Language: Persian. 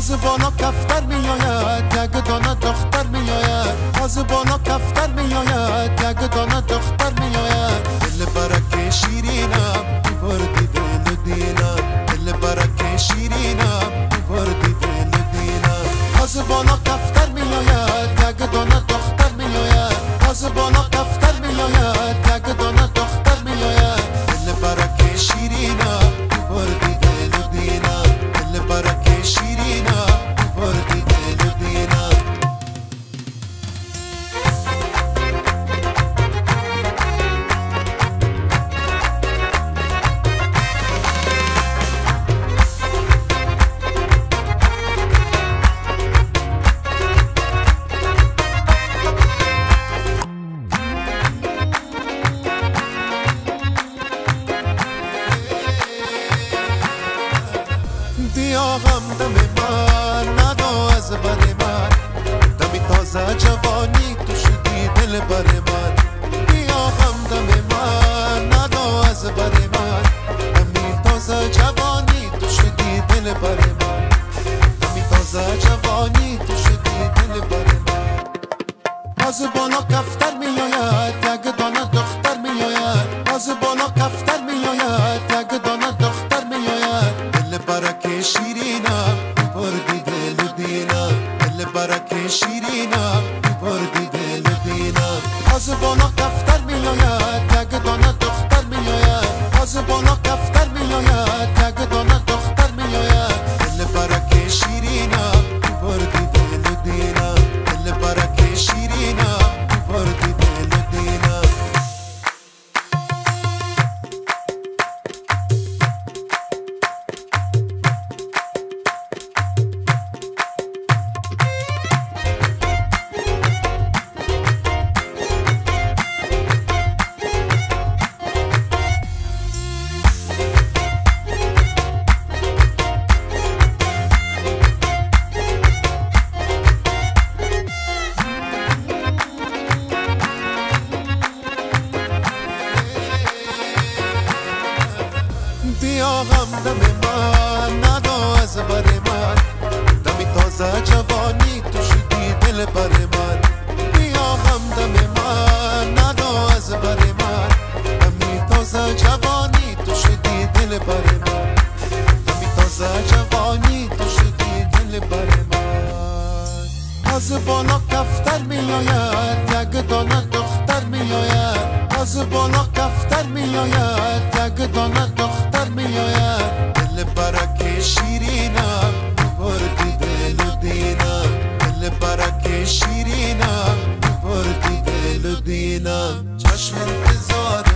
از بالا کفتر میآید بیا همدم من ندا از بر من. دمی تازه جوانی تو شدی دل بر من. بیا همدم من ندا از بر من. دمی تازه جوانی تو شدی دل بر من. دمی تازه جوانی تو شدی دل بر من. از بالا کفتر میآید یک دانه دختر میآید. از بالا کفتر بیا همدم من ندا از بر من. دمی تازه جوانی تو شدی دل بر من. بیا همدم من ندا از بر من. دمی تازه جوانی تو شدی دل بر من. دمی تازه جوانی تو شدی دل بر من. از بالا کفتر میآید یک دانه دختر میآید. از بالا کفتر میآید یک دانه دختر میآید. دل برک شیرینم بردی دل و دینم دل برک شیرینم بردی دل و دینم چشم انتظارم